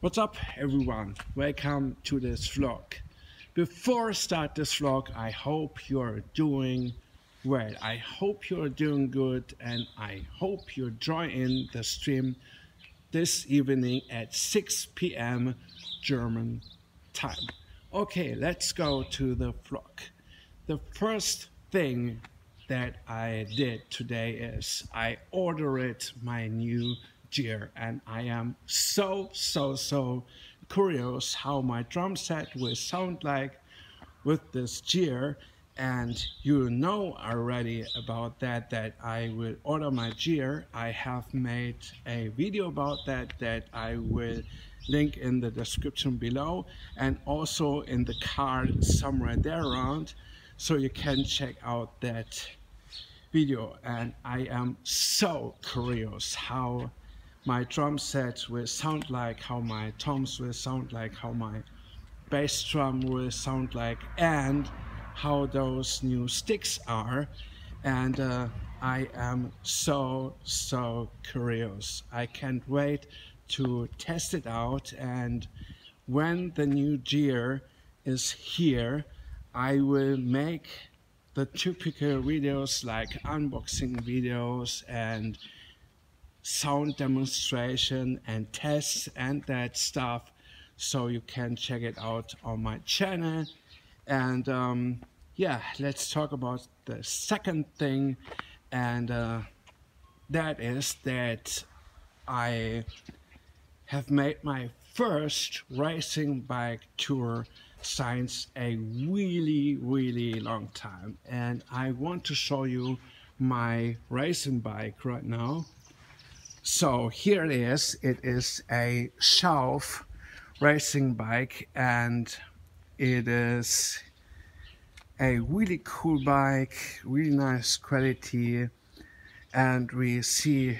What's up everyone? Welcome to this vlog. Before I start this vlog, I hope you're doing well. I hope you're doing good and I hope you're joining the stream this evening at 6 p.m. German time. Okay, let's go to the vlog. The first thing that I did today is I ordered my new gear and I am so so so curious how my drum set will sound like with this gear and you know already about that that I will order my gear I have made a video about that that I will link in the description below and also in the card somewhere there around so you can check out that video. And I am so curious how my drum set will sound like, how my toms will sound like, how my bass drum will sound like, and how those new sticks are. And uh, I am so, so curious. I can't wait to test it out. And when the new gear is here, I will make the typical videos like unboxing videos and sound demonstration and tests and that stuff. So you can check it out on my channel. And um, yeah let's talk about the second thing. And uh, that is that I have made my first racing bike tour since a really really long time. And I want to show you my racing bike right now so here it is. It is a Schauff racing bike and it is a really cool bike, really nice quality. And we see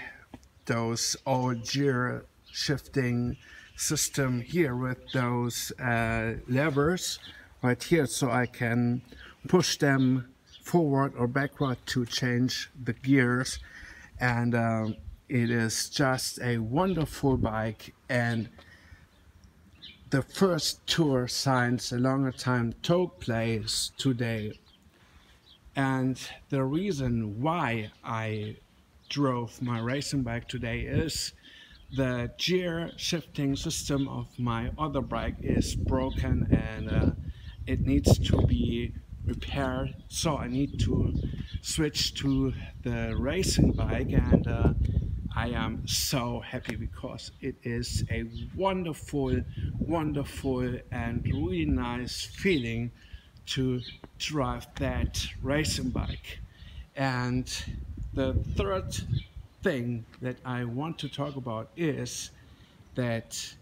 those old gear shifting system here with those uh, levers right here. So I can push them forward or backward to change the gears. And um, it is just a wonderful bike and the first tour since a longer time took place today. And the reason why I drove my racing bike today is the gear shifting system of my other bike is broken and uh, it needs to be repaired so I need to switch to the racing bike and uh, I am so happy because it is a wonderful, wonderful and really nice feeling to drive that racing bike. And the third thing that I want to talk about is that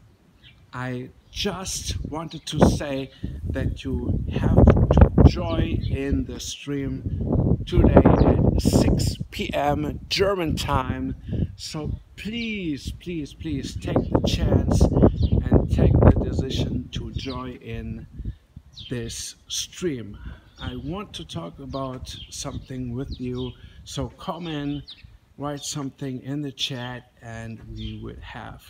I just wanted to say that you have to join in the stream today at 6 p.m. German time so please, please, please take the chance and take the decision to join in this stream. I want to talk about something with you, so comment, write something in the chat and we will have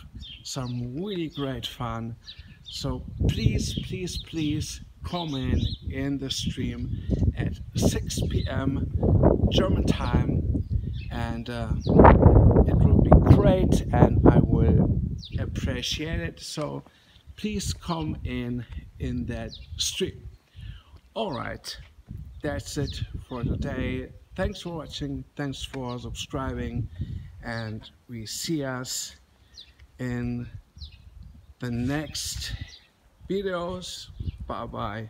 some really great fun. So please, please, please comment in the stream at 6 p.m. German time and uh, it will be great and I will appreciate it. So please come in in that stream all right. That's it for today thanks for watching. Thanks for subscribing. And we see us in the next videos. Bye bye